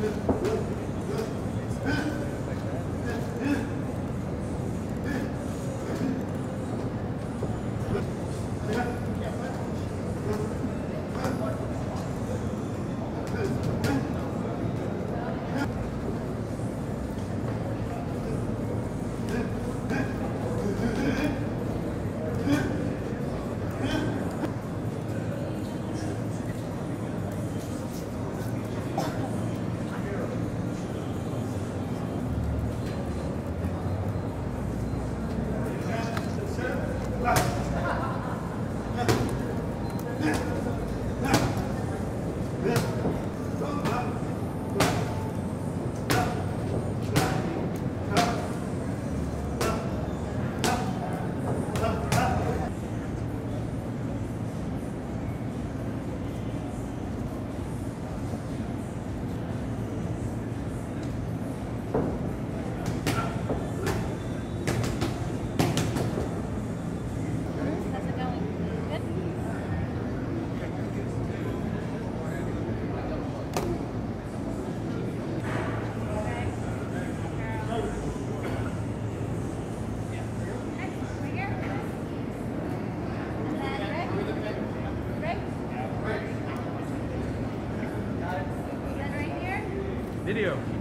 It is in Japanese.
Yeah. Video.